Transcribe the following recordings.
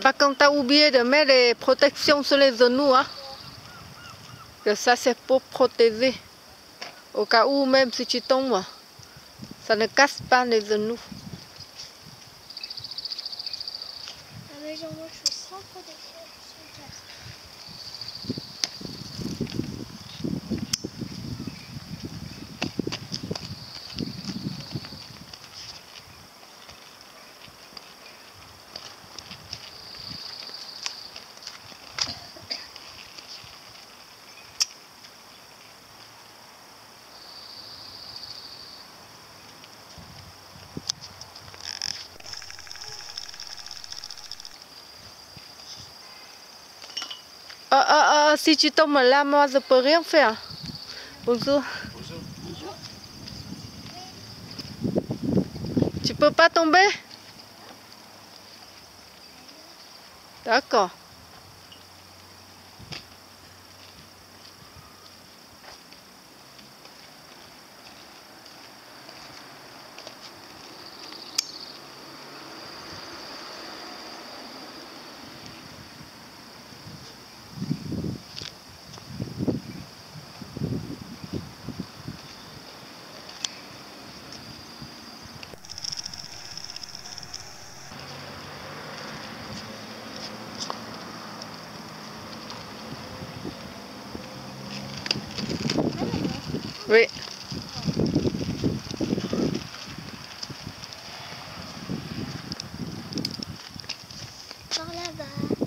Par contre, t'as oublié de mettre les protections sur les genoux. Hein? Que ça, c'est pour protéger. Au cas où, même si tu tombes, ça ne casse pas les genoux. Moi, je suis sans protection. Ah, ah, ah, si tu tombes là, moi, je peux rien faire. Bonjour. Tu peux pas tomber? D'accord. Oui. Par là-bas.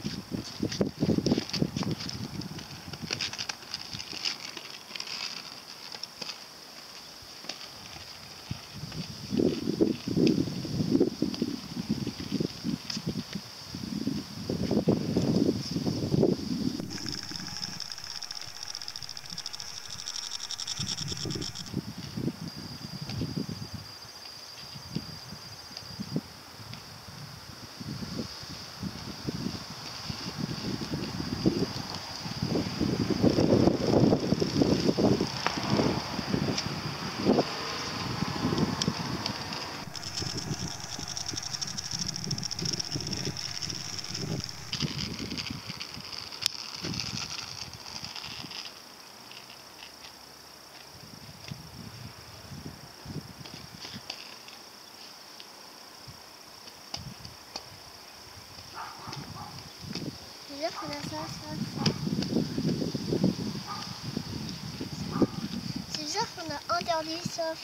C'est bizarre qu'on a interdit sauf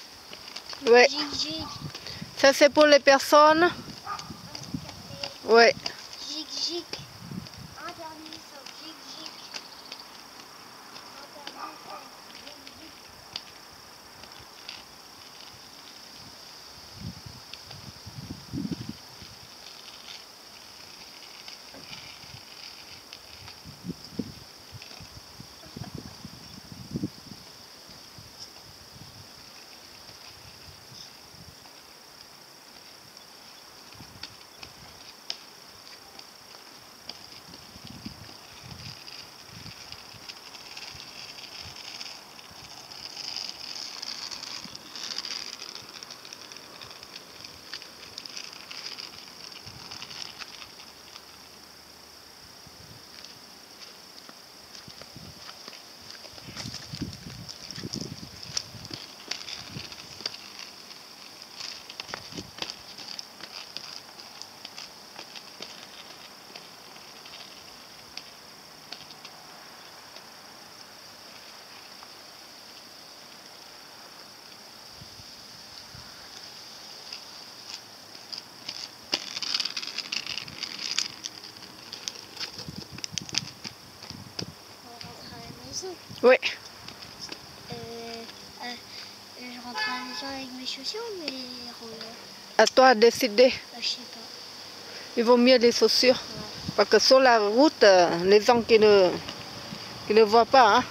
Oui. jig-jig. Ça, c'est pour les personnes. Oui. Jig-jig. Oui. Euh, euh, je rentre à la maison avec mes chaussures, mais À toi de décider. bah, je sais pas. Il vaut mieux des chaussures. Parce que sur la route, les gens qui ne, qui ne voient pas, hein.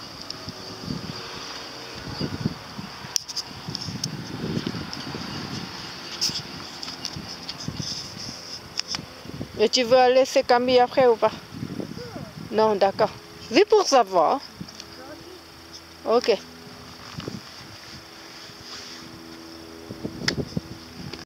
Et tu veux aller chez Camille après ou pas? Non, d'accord. C'est pour savoir. Okay.